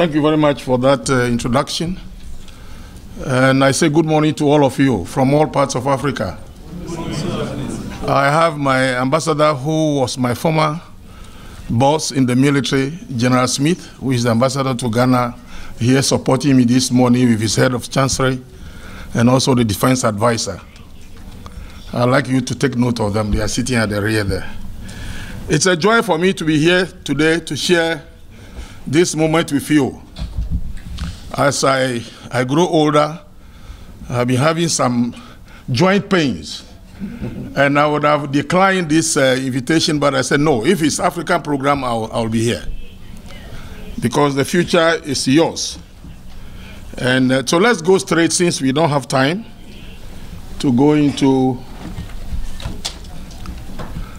Thank you very much for that uh, introduction. And I say good morning to all of you from all parts of Africa. I have my ambassador who was my former boss in the military, General Smith, who is the ambassador to Ghana, here supporting me this morning with his head of chancery and also the defense advisor. I'd like you to take note of them. They are sitting at the rear there. It's a joy for me to be here today to share this moment with you. As I, I grow older, I've been having some joint pains. and I would have declined this uh, invitation, but I said, no, if it's African program, I'll, I'll be here. Because the future is yours. And uh, so let's go straight, since we don't have time, to go into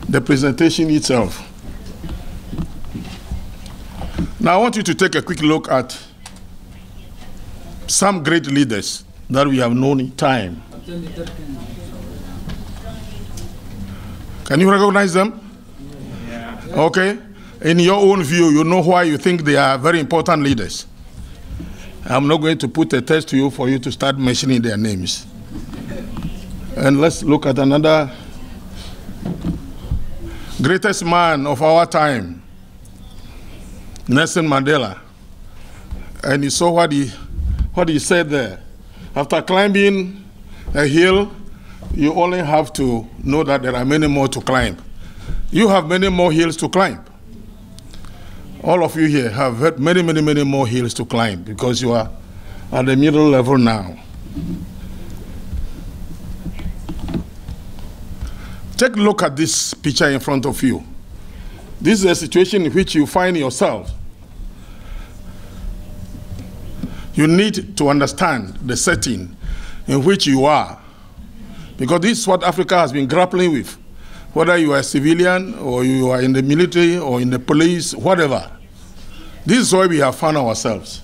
the presentation itself. Now, I want you to take a quick look at some great leaders that we have known in time. Can you recognize them? Okay. In your own view, you know why you think they are very important leaders. I'm not going to put a test to you for you to start mentioning their names. And let's look at another greatest man of our time, Nelson Mandela. And you saw what he, what he said there. After climbing a hill, you only have to know that there are many more to climb. You have many more hills to climb. All of you here have had many, many, many more hills to climb because you are at the middle level now. Take a look at this picture in front of you. This is a situation in which you find yourself. You need to understand the setting in which you are. Because this is what Africa has been grappling with. Whether you are a civilian or you are in the military or in the police, whatever. This is where we have found ourselves.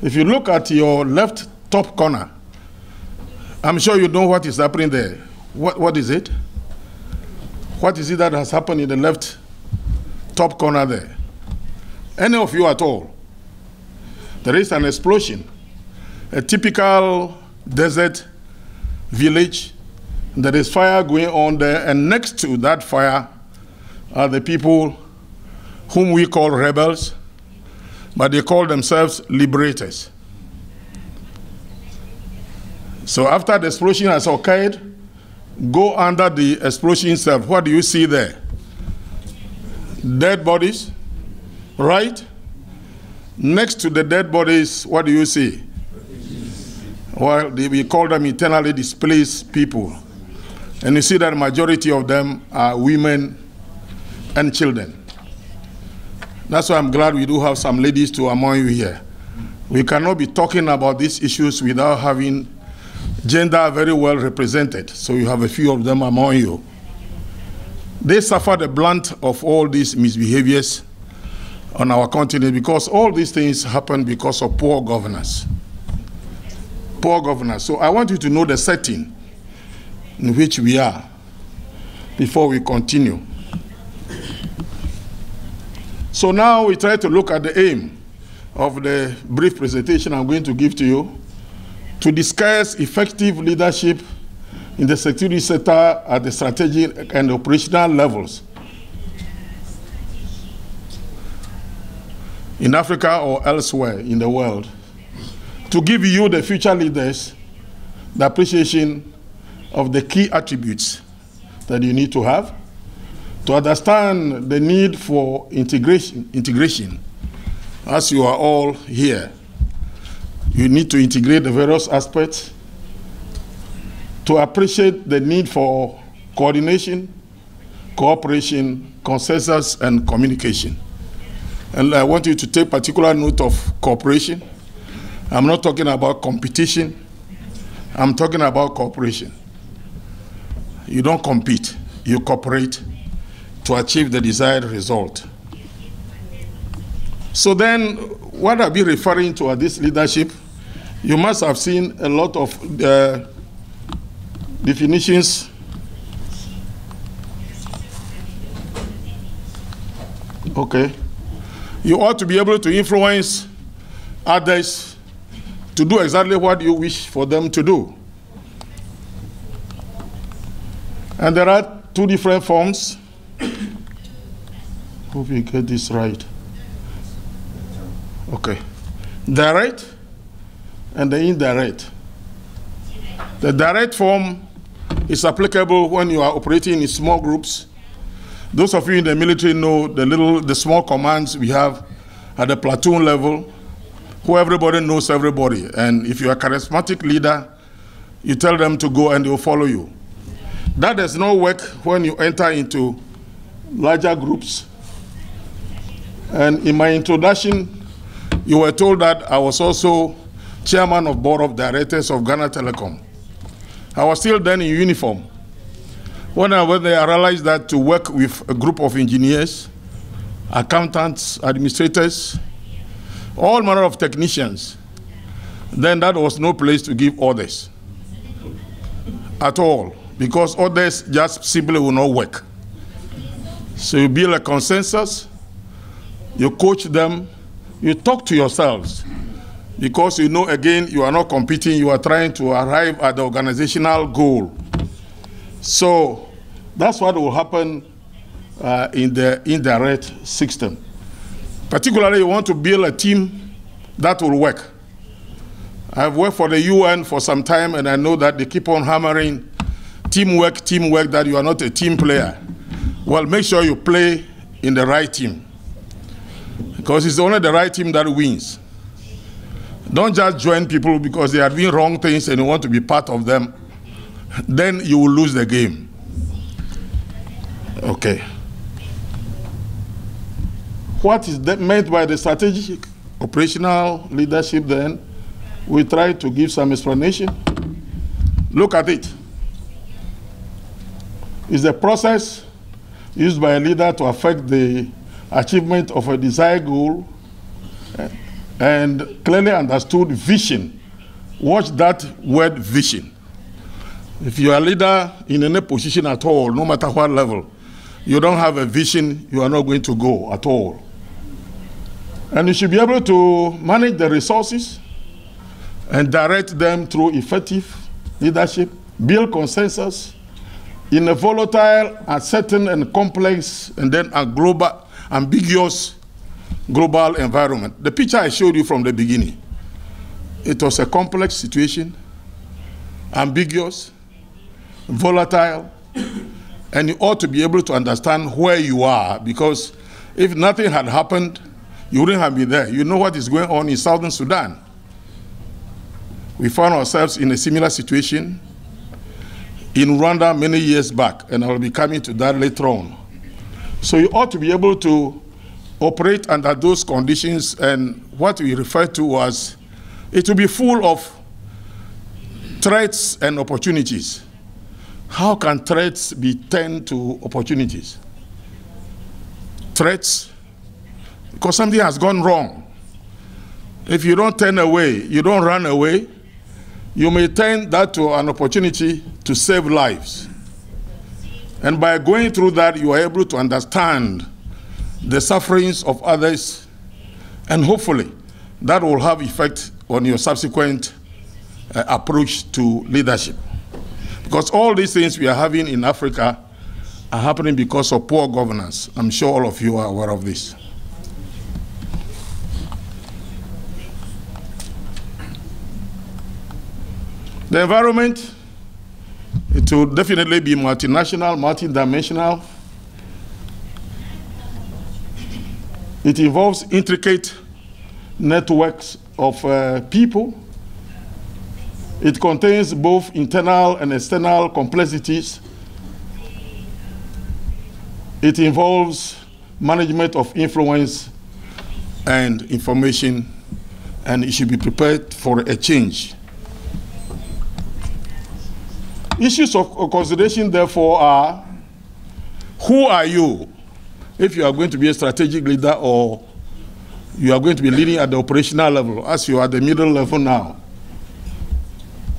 If you look at your left top corner, I'm sure you know what is happening there. What, what is it? What is it that has happened in the left top corner there? Any of you at all? There is an explosion. A typical desert village. There is fire going on there, and next to that fire are the people whom we call rebels, but they call themselves liberators. So after the explosion has occurred, go under the explosion itself. What do you see there? Dead bodies, right? Next to the dead bodies, what do you see? Well, they, we call them internally displaced people. And you see that majority of them are women and children. That's why I'm glad we do have some ladies to among you here. We cannot be talking about these issues without having gender very well represented. So you have a few of them among you. They suffer the blunt of all these misbehaviors on our continent because all these things happen because of poor governance. Poor governance. So I want you to know the setting in which we are before we continue. So now we try to look at the aim of the brief presentation I'm going to give to you to discuss effective leadership in the security sector at the strategic and operational levels in Africa or elsewhere in the world to give you, the future leaders, the appreciation of the key attributes that you need to have to understand the need for integration, integration as you are all here. You need to integrate the various aspects to appreciate the need for coordination, cooperation, consensus, and communication. And I want you to take particular note of cooperation. I'm not talking about competition. I'm talking about cooperation. You don't compete, you cooperate to achieve the desired result. So then, what I'll be referring to at this leadership, you must have seen a lot of uh, definitions. Okay. You ought to be able to influence others to do exactly what you wish for them to do. And there are two different forms. Hope you get this right. Okay. Direct and the indirect. The direct form is applicable when you are operating in small groups. Those of you in the military know the little, the small commands we have at the platoon level, who everybody knows everybody. And if you're a charismatic leader, you tell them to go and they'll follow you. That does not work when you enter into larger groups. And in my introduction, you were told that I was also chairman of board of directors of Ghana Telecom. I was still then in uniform. When I I realized that to work with a group of engineers, accountants, administrators, all manner of technicians, then that was no place to give orders at all, because orders just simply will not work. So you build a consensus, you coach them, you talk to yourselves, because you know, again, you are not competing, you are trying to arrive at the organizational goal. So that's what will happen uh, in the indirect system. Particularly, you want to build a team that will work. I've worked for the UN for some time, and I know that they keep on hammering teamwork, teamwork, that you are not a team player. Well, make sure you play in the right team. Because it's only the right team that wins. Don't just join people because they are doing wrong things and you want to be part of them. Then you will lose the game. Okay. What is meant by the strategic operational leadership then? We try to give some explanation. Look at it. It's a process used by a leader to affect the achievement of a desired goal eh, and clearly understood vision. Watch that word vision. If you are a leader in any position at all, no matter what level, you don't have a vision, you are not going to go at all. And you should be able to manage the resources and direct them through effective leadership, build consensus in a volatile, uncertain, and complex, and then a global, ambiguous global environment. The picture I showed you from the beginning, it was a complex situation, ambiguous, volatile, and you ought to be able to understand where you are because if nothing had happened, you wouldn't have been there. You know what is going on in southern Sudan. We found ourselves in a similar situation in Rwanda many years back, and I will be coming to that later on. So you ought to be able to operate under those conditions and what we refer to as it will be full of threats and opportunities. How can threats be turned to opportunities? Threats, because something has gone wrong. If you don't turn away, you don't run away, you may turn that to an opportunity to save lives. And by going through that, you are able to understand the sufferings of others, and hopefully that will have effect on your subsequent uh, approach to leadership. Because all these things we are having in Africa are happening because of poor governance. I'm sure all of you are aware of this. The environment, it will definitely be multinational, multidimensional. It involves intricate networks of uh, people. It contains both internal and external complexities. It involves management of influence and information, and it should be prepared for a change. Issues of consideration, therefore, are who are you if you are going to be a strategic leader or you are going to be leading at the operational level, as you are at the middle level now?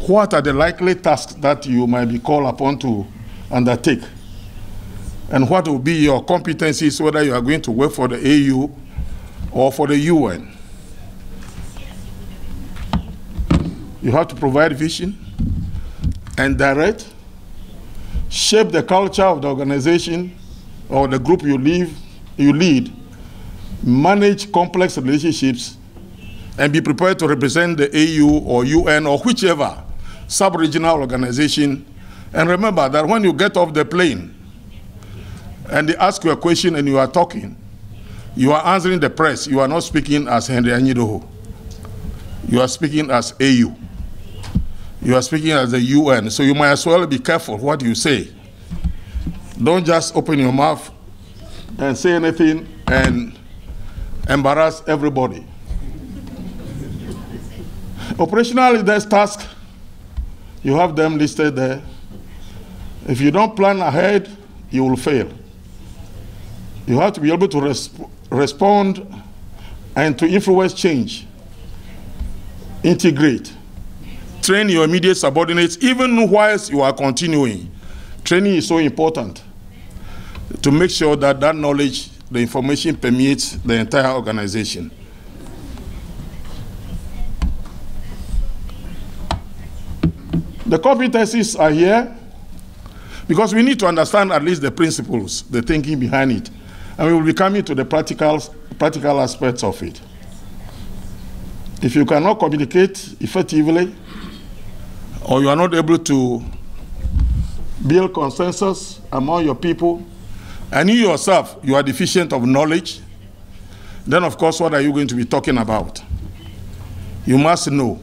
What are the likely tasks that you might be called upon to undertake? And what will be your competencies, whether you are going to work for the AU or for the UN? You have to provide vision and direct, shape the culture of the organization or the group you, you lead, manage complex relationships, and be prepared to represent the AU or UN or whichever sub-regional organization. And remember that when you get off the plane and they ask you a question and you are talking, you are answering the press. You are not speaking as Henry Anyidoho. You are speaking as AU. You are speaking as the UN. So you might as well be careful what you say. Don't just open your mouth and say anything and embarrass everybody. Operational leaders task, you have them listed there. If you don't plan ahead, you will fail. You have to be able to resp respond and to influence change. Integrate. Train your immediate subordinates even whilst you are continuing. Training is so important to make sure that that knowledge, the information permeates the entire organization. The competencies are here because we need to understand at least the principles, the thinking behind it. And we will be coming to the practical, practical aspects of it. If you cannot communicate effectively, or you are not able to build consensus among your people, and you yourself, you are deficient of knowledge, then of course, what are you going to be talking about? You must know.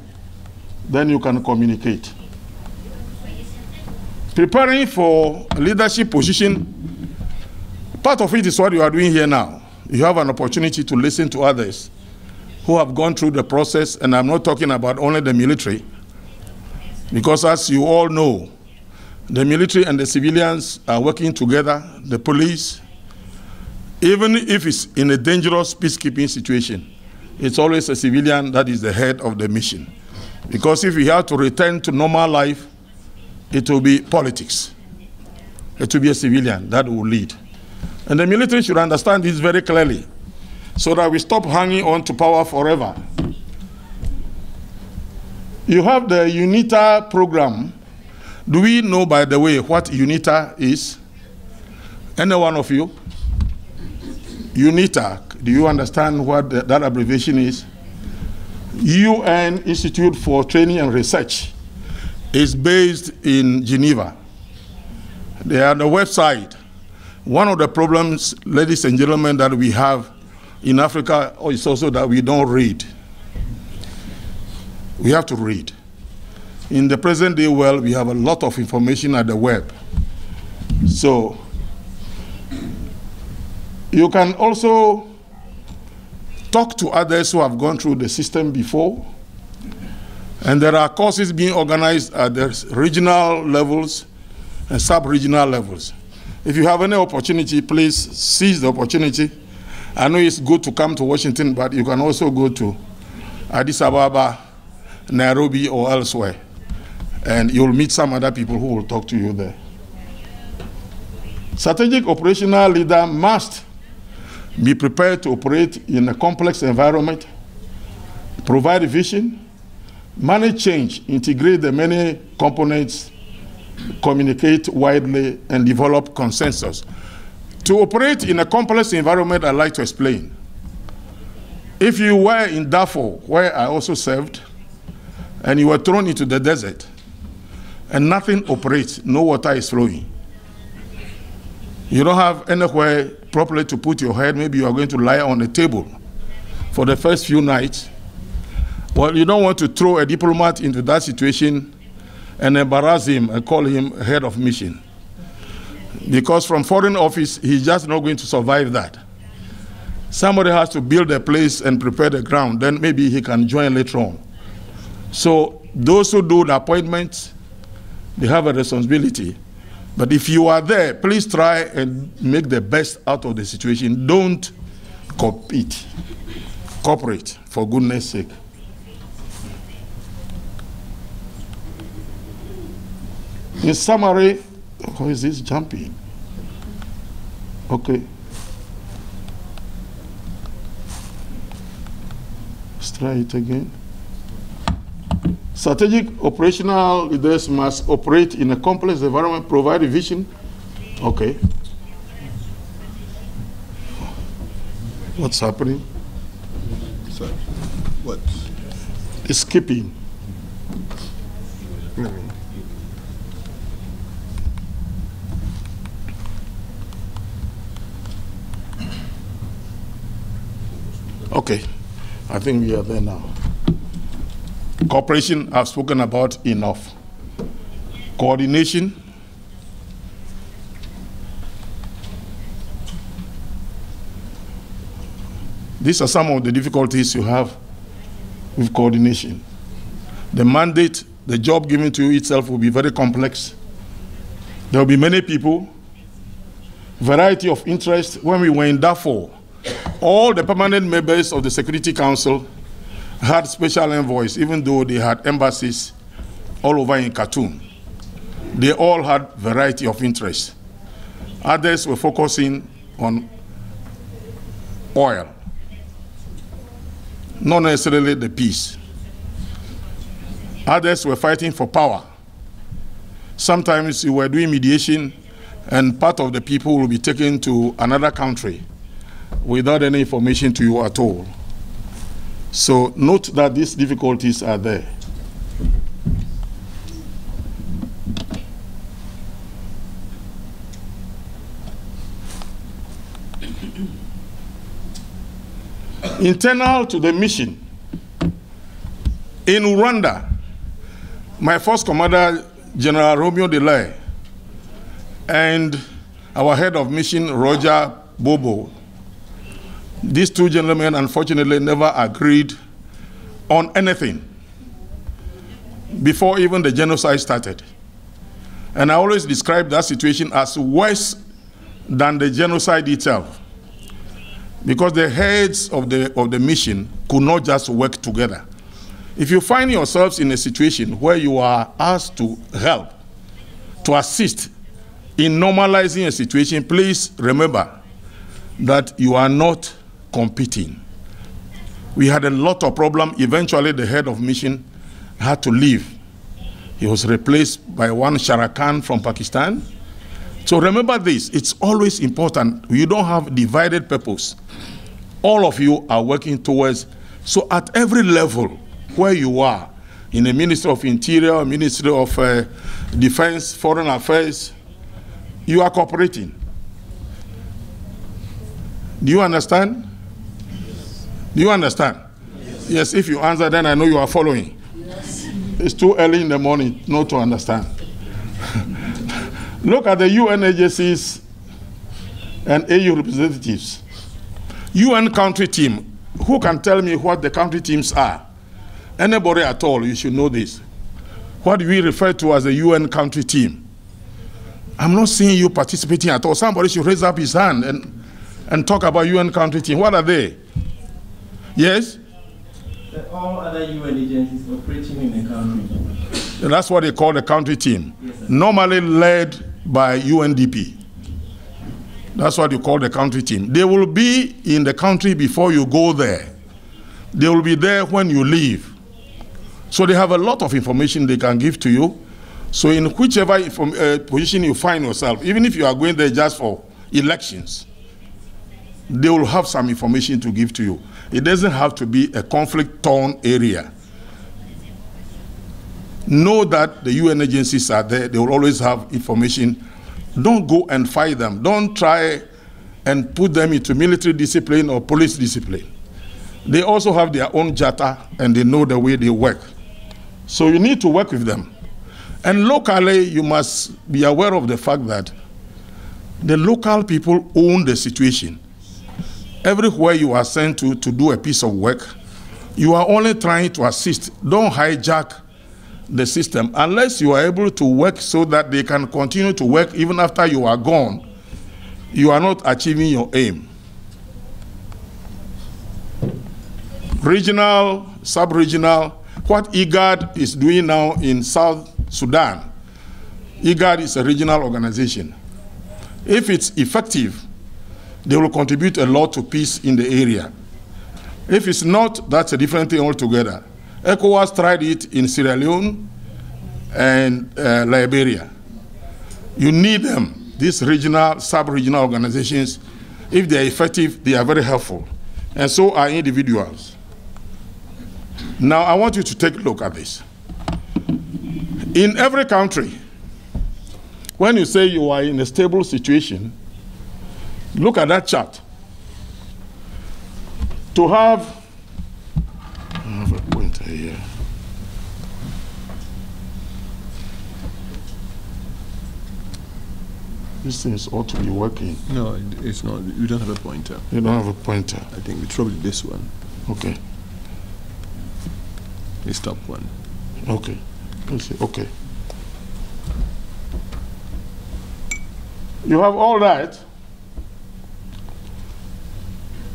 Then you can communicate. Preparing for a leadership position, part of it is what you are doing here now. You have an opportunity to listen to others who have gone through the process, and I'm not talking about only the military, because as you all know, the military and the civilians are working together, the police, even if it's in a dangerous peacekeeping situation, it's always a civilian that is the head of the mission. Because if we have to return to normal life, it will be politics. It will be a civilian that will lead. And the military should understand this very clearly so that we stop hanging on to power forever. You have the UNITAR program. Do we know, by the way, what UNITAR is? Any one of you? UNITAR, do you understand what the, that abbreviation is? UN Institute for Training and Research is based in Geneva. They are the website. One of the problems, ladies and gentlemen, that we have in Africa is also that we don't read. We have to read. In the present day world, we have a lot of information at the web. So you can also talk to others who have gone through the system before. And there are courses being organized at the regional levels and sub-regional levels. If you have any opportunity, please seize the opportunity. I know it's good to come to Washington, but you can also go to Addis Ababa, Nairobi, or elsewhere. And you'll meet some other people who will talk to you there. Strategic operational leader must be prepared to operate in a complex environment, provide vision, manage change, integrate the many components, communicate widely, and develop consensus. To operate in a complex environment, I'd like to explain. If you were in Darfur, where I also served, and you were thrown into the desert, and nothing operates, no water is flowing. You don't have anywhere properly to put your head. Maybe you are going to lie on a table for the first few nights. Well, you don't want to throw a diplomat into that situation and embarrass him and call him head of mission. Because from foreign office, he's just not going to survive that. Somebody has to build a place and prepare the ground, then maybe he can join later on. So those who do the appointments, they have a responsibility. But if you are there, please try and make the best out of the situation. Don't compete. Cooperate, for goodness sake. In summary, how is this jumping? Okay. Let's try it again. Strategic operational leaders must operate in a complex environment, provide a vision. Okay. What's happening? So, what? It's skipping. I mean, Okay, I think we are there now. Cooperation, I've spoken about enough. Coordination. These are some of the difficulties you have with coordination. The mandate, the job given to you itself will be very complex. There will be many people, variety of interest. When we were in Darfur, all the permanent members of the Security Council had special envoys, even though they had embassies all over in Khartoum. They all had variety of interests. Others were focusing on oil, not necessarily the peace. Others were fighting for power. Sometimes you were doing mediation, and part of the people will be taken to another country without any information to you at all. So note that these difficulties are there. Internal to the mission. In Rwanda, my first commander, General Romeo Dallaire, and our head of mission, Roger Booh-Booh, these two gentlemen unfortunately never agreed on anything before even the genocide started. And I always describe that situation as worse than the genocide itself. Because the heads of the, of the mission could not just work together. If you find yourselves in a situation where you are asked to help, to assist in normalizing a situation, please remember that you are not competing. We had a lot of problem. Eventually, the head of mission had to leave. He was replaced by one Shaharyar Khan from Pakistan. So remember this, it's always important. You don't have divided purpose. All of you are working towards, so at every level where you are, in the Ministry of Interior, Ministry of uh, Defense, Foreign Affairs, you are cooperating. Do you understand? Do you understand? Yes. yes, if you answer, then I know you are following. Yes. It's too early in the morning not to understand. Look at the UN agencies and AU representatives. UN country team. Who can tell me what the country teams are? Anybody at all, you should know this. What we refer to as the UN country team? I'm not seeing you participating at all. Somebody should raise up his hand and, and talk about UN country team. What are they? Yes? That all other UN agencies operating in the country. That's what they call the country team. Yes, Normally led by UNDP. That's what you call the country team. They will be in the country before you go there. They will be there when you leave. So they have a lot of information they can give to you. So in whichever uh, position you find yourself, even if you are going there just for elections, they will have some information to give to you. It doesn't have to be a conflict-torn area. Know that the UN agencies are there. They will always have information. Don't go and fight them. Don't try and put them into military discipline or police discipline. They also have their own jata and they know the way they work. So you need to work with them. And locally, you must be aware of the fact that the local people own the situation everywhere you are sent to to do a piece of work, you are only trying to assist. Don't hijack the system unless you are able to work so that they can continue to work even after you are gone. You are not achieving your aim. Regional, sub-regional, what IGAD is doing now in South Sudan, IGAD is a regional organization. If it's effective, they will contribute a lot to peace in the area. If it's not, that's a different thing altogether. ECOWAS tried it in Sierra Leone and uh, Liberia. You need them, these regional, sub-regional organizations. If they are effective, they are very helpful. And so are individuals. Now, I want you to take a look at this. In every country, when you say you are in a stable situation, look at that chart. To have, I have a pointer here. These things ought to be working. No, it's not. You don't have a pointer. You don't have a pointer. I think it's probably this one. Okay, It's top one. okay. Let's see. Okay. You have all that.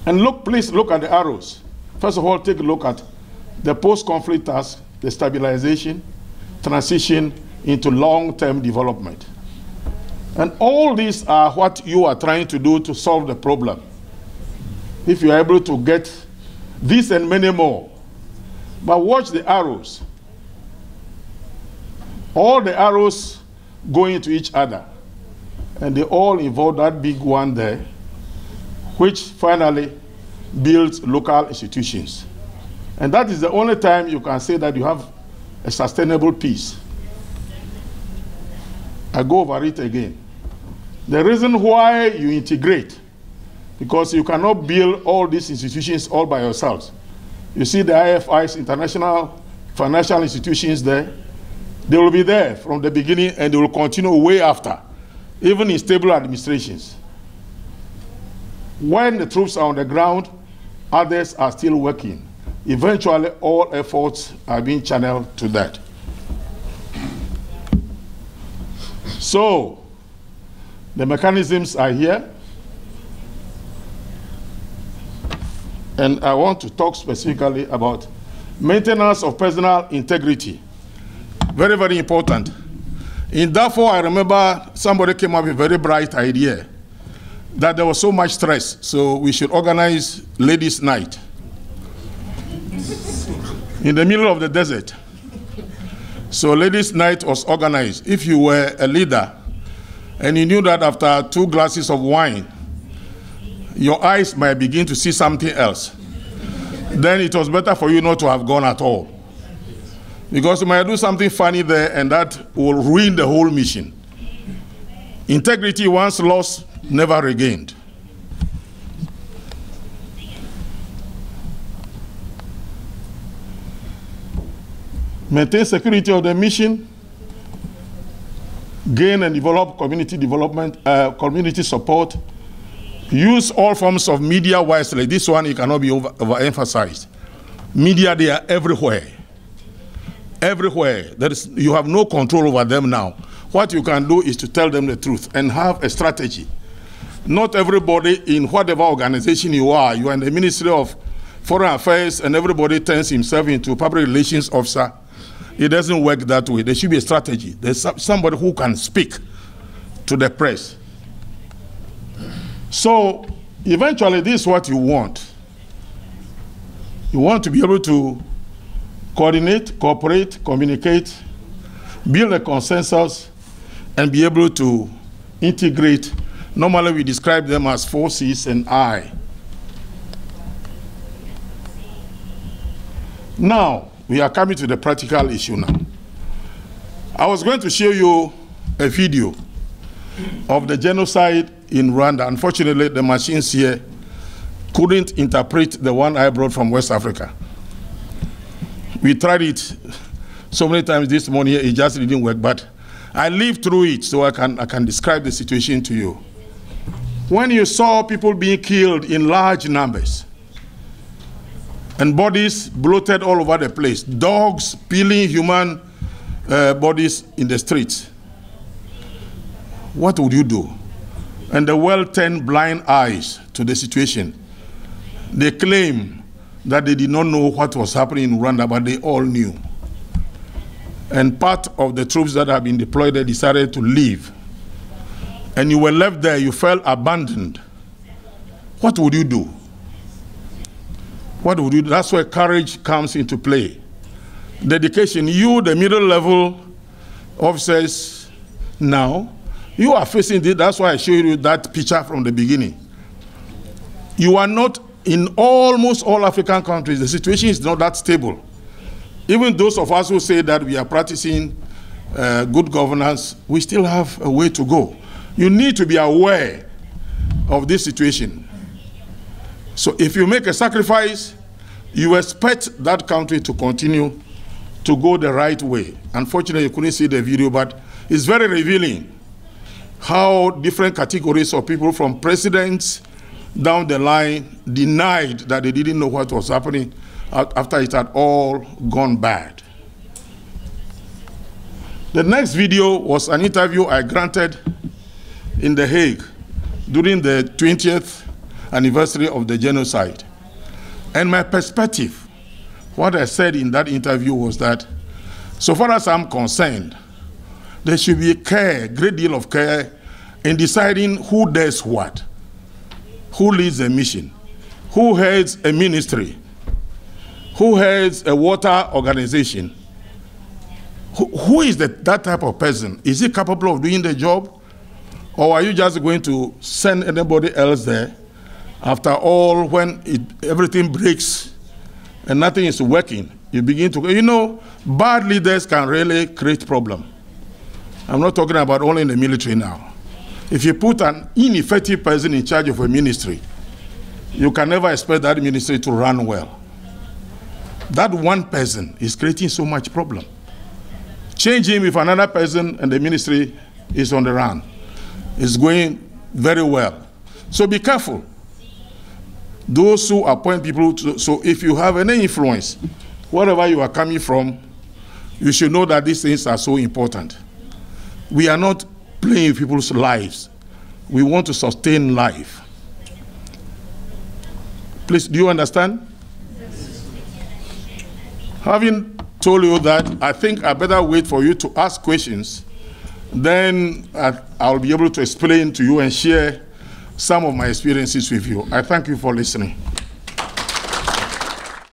And look, please look at the arrows. First of all, take a look at the post-conflict task, the stabilization, transition into long-term development. And all these are what you are trying to do to solve the problem. If you are able to get this and many more. But watch the arrows. All the arrows go into each other. And they all involve that big one there, which finally builds local institutions. And that is the only time you can say that you have a sustainable peace. I go over it again. The reason why you integrate, because you cannot build all these institutions all by yourselves. You see the IFI's international financial institutions there, they will be there from the beginning and they will continue way after, even in stable administrations. When the troops are on the ground, others are still working. Eventually, all efforts are being channeled to that. So, the mechanisms are here. And I want to talk specifically about maintenance of personal integrity. Very, very important. In Darfur, I remember somebody came up with a very bright idea that there was so much stress, so we should organize ladies' night in the middle of the desert. So ladies' night was organized. If you were a leader and you knew that after two glasses of wine, your eyes might begin to see something else, then it was better for you not to have gone at all. Because you might do something funny there and that will ruin the whole mission. Integrity once lost, never regained. Maintain security of the mission, gain and develop community development, uh, community support, use all forms of media wisely. This one, it cannot be over, overemphasized. Media, they are everywhere. Everywhere. There is, you have no control over them now. What you can do is to tell them the truth and have a strategy. Not everybody in whatever organization you are, you are in the Ministry of Foreign Affairs and everybody turns himself into a public relations officer. It doesn't work that way. There should be a strategy. There's somebody who can speak to the press. So eventually, this is what you want. You want to be able to coordinate, cooperate, communicate, build a consensus, and be able to integrate. Normally, we describe them as four C's and I. Now, we are coming to the practical issue now. I was going to show you a video of the genocide in Rwanda. Unfortunately, the machines here couldn't interpret the one I brought from West Africa. We tried it so many times this morning, it just didn't work, but I lived through it so I can, I can describe the situation to you. When you saw people being killed in large numbers, and bodies bloated all over the place, dogs peeling human uh, bodies in the streets, what would you do? And the world turned blind eyes to the situation. They claim that they did not know what was happening in Rwanda, but they all knew. And part of the troops that have been deployed there decided to leave. And you were left there, you felt abandoned. What would you do? What would you do? That's where courage comes into play. dedication. You, the middle level officers, now, you are facing this. That's why I showed you that picture from the beginning. You are not in almost all African countries, the situation is not that stable. Even those of us who say that we are practicing uh, good governance, we still have a way to go. You need to be aware of this situation. So if you make a sacrifice, you expect that country to continue to go the right way. Unfortunately, you couldn't see the video, but it's very revealing how different categories of people from presidents down the line denied that they didn't know what was happening after it had all gone bad. The next video was an interview I granted in The Hague during the 20th anniversary of the genocide. And my perspective, what I said in that interview was that, so far as I'm concerned, there should be care, great deal of care, in deciding who does what, who leads a mission, who heads a ministry, who heads a water organization. Who, who is the, that type of person? Is he capable of doing the job? Or are you just going to send anybody else there? After all, when it, everything breaks and nothing is working, you begin to, you know, bad leaders can really create problem. I'm not talking about only in the military now. If you put an ineffective person in charge of a ministry, you can never expect that ministry to run well. That one person is creating so much problem. Change him with another person and the ministry is on the run. It's going very well. So be careful. Those who appoint people, to, so if you have any influence, wherever you are coming from, you should know that these things are so important. We are not playing people's lives. We want to sustain life. Please, do you understand? Yes. Having told you that, I think I better wait for you to ask questions. Then I'll be able to explain to you and share some of my experiences with you. I thank you for listening.